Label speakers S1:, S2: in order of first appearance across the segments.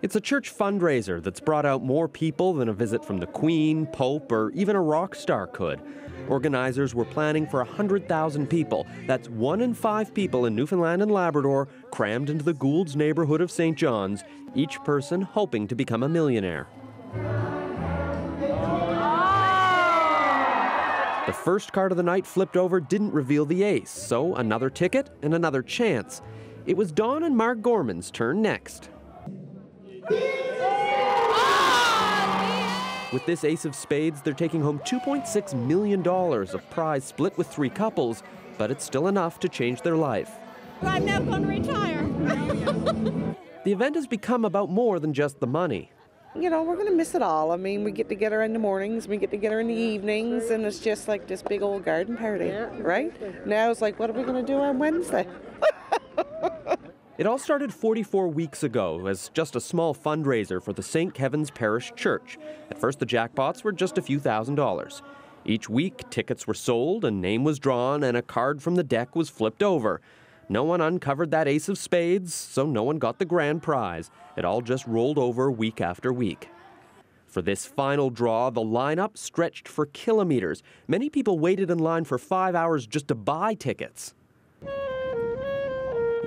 S1: It's a church fundraiser that's brought out more people than a visit from the Queen, Pope, or even a rock star could. Organizers were planning for 100,000 people. That's one in five people in Newfoundland and Labrador crammed into the Goulds neighborhood of St. John's, each person hoping to become a millionaire. The first card of the night flipped over didn't reveal the ace, so another ticket and another chance. It was Don and Marge Gorman's turn next. With this ace of spades, they're taking home $2.6 million, of prize split with three couples, but it's still enough to change their life.
S2: I'm now going to retire.
S1: the event has become about more than just the money.
S3: You know, we're going to miss it all. I mean, we get together in the mornings, we get together in the evenings, and it's just like this big old garden party, right? Now it's like, what are we going to do on Wednesday?
S1: It all started 44 weeks ago as just a small fundraiser for the St. Kevin's Parish Church. At first, the jackpots were just a few thousand dollars. Each week, tickets were sold, a name was drawn, and a card from the deck was flipped over. No one uncovered that ace of spades, so no one got the grand prize. It all just rolled over week after week. For this final draw, the lineup stretched for kilometers. Many people waited in line for five hours just to buy tickets.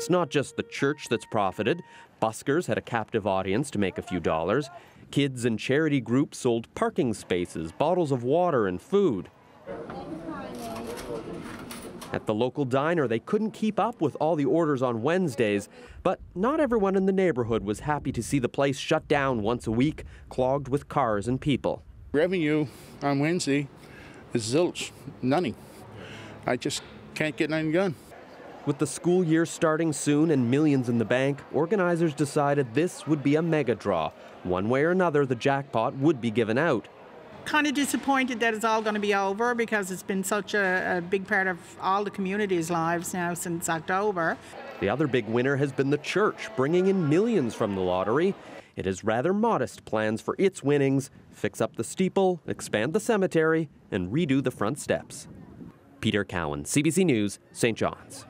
S1: It's not just the church that's profited. Buskers had a captive audience to make a few dollars. Kids and charity groups sold parking spaces, bottles of water, and food. At the local diner, they couldn't keep up with all the orders on Wednesdays, but not everyone in the neighborhood was happy to see the place shut down once a week, clogged with cars and people.
S4: Revenue on Wednesday is zilch, none. I just can't get nothing done.
S1: With the school year starting soon and millions in the bank, organizers decided this would be a mega draw. One way or another, the jackpot would be given out.
S5: Kind of disappointed that it's all going to be over because it's been such a, a big part of all the community's lives now since October.
S1: The other big winner has been the church, bringing in millions from the lottery. It has rather modest plans for its winnings fix up the steeple, expand the cemetery, and redo the front steps. Peter Cowan, CBC News, St. John's.